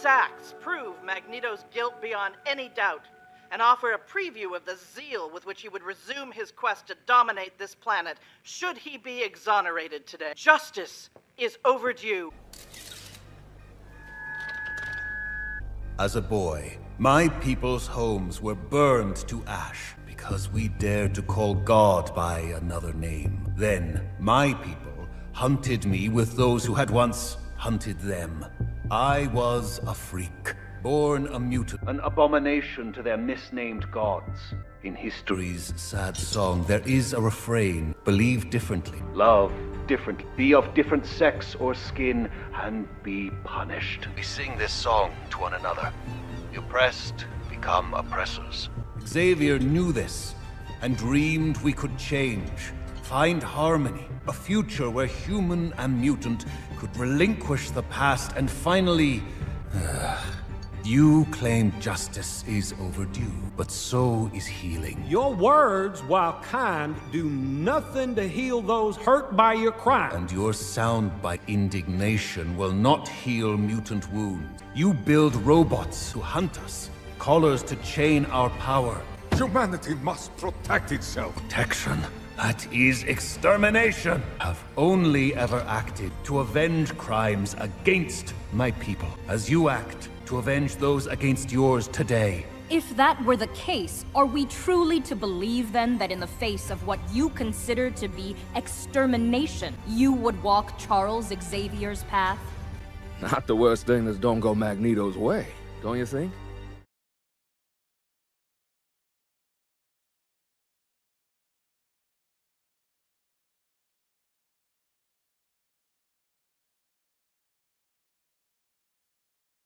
These acts prove Magneto's guilt beyond any doubt, and offer a preview of the zeal with which he would resume his quest to dominate this planet should he be exonerated today. Justice is overdue. As a boy, my people's homes were burned to ash because we dared to call God by another name. Then, my people hunted me with those who had once hunted them. I was a freak, born a mutant, an abomination to their misnamed gods. In history's sad song, there is a refrain believe differently, love differently, be of different sex or skin, and be punished. We sing this song to one another. The oppressed become oppressors. Xavier knew this and dreamed we could change, find harmony, a future where human and mutant could relinquish the past and finally. You claim justice is overdue, but so is healing. Your words, while kind, do nothing to heal those hurt by your crime. And your sound by indignation will not heal mutant wounds. You build robots who hunt us, collars to chain our power. Humanity must protect itself. Protection. That is extermination. I have only ever acted to avenge crimes against my people, as you act to avenge those against yours today. If that were the case, are we truly to believe then that in the face of what you consider to be extermination, you would walk Charles Xavier's path? Not the worst thing that's don't go Magneto's way, don't you think?